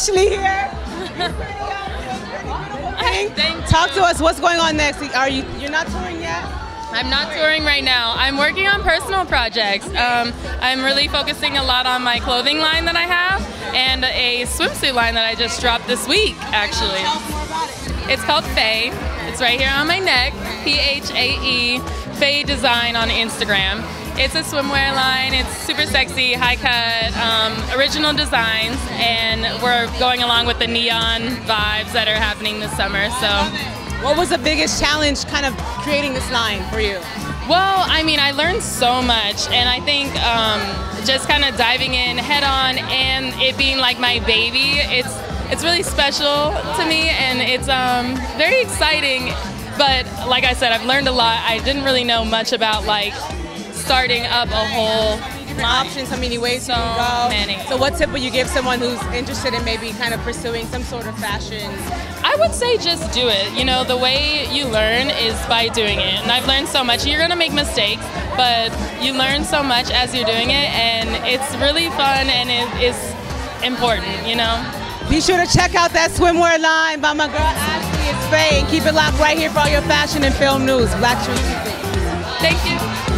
Ashley here. Talk to us. What's going on next? Are you you're not touring yet? I'm not touring right now. I'm working on personal projects. Um, I'm really focusing a lot on my clothing line that I have and a swimsuit line that I just dropped this week, actually. It's called Phae. It's right here on my neck. P H A E. Phae Design on Instagram. It's a swimwear line. It's super sexy, high cut, um, original designs, and we're going along with the neon vibes that are happening this summer. So, what was the biggest challenge, kind of creating this line for you? Well, I mean, I learned so much, and I think um, just kind of diving in head on, and it being like my baby, it's it's really special to me, and it's um, very exciting. But like I said, I've learned a lot. I didn't really know much about like starting up a whole different options, so many ways so you can go. Many. So what tip would you give someone who's interested in maybe kind of pursuing some sort of fashion? I would say just do it. You know, the way you learn is by doing it. And I've learned so much. You're going to make mistakes, but you learn so much as you're doing it and it's really fun and it is important, you know. Be sure to check out that swimwear line by my girl Ashley. It's Phae. And keep it locked right here for all your fashion and film news. Black Truth Thank you.